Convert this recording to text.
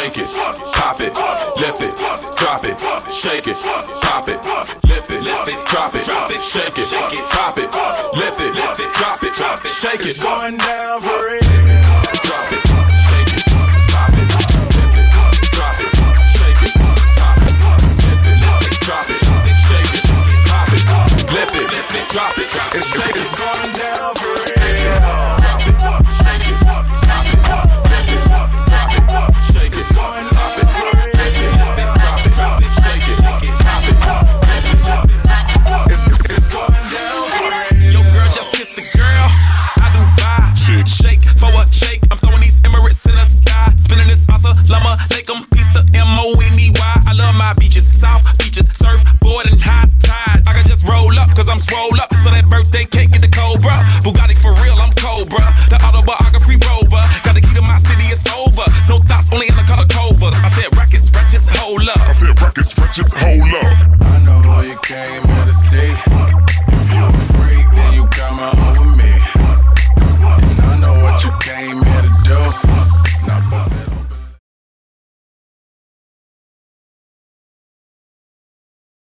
shake it, pop it, lift it, drop it, shake it, pop it, lift it, lift it, drop it, shake it, pop it, lift it, lift it, drop it, drop it, shake it, going down for drop shake it, pop it, lift it, drop it, shake it, pop it, lift it, lift it, drop it, shake it, pop it, lift it, lift it, drop it, It's, shake it's it. going down I beaches, South beaches, surfboard and high tide. I can just roll up, cause I'm swole up. So that birthday cake get the Cobra. Bugatti for real, I'm Cobra. The autobiography rover. Got the key to my city, it's over. No thoughts, only in the color covers. I said, records, wretches, hold up. I said, Rockets, Frenches, hold up. I know who you came here to see.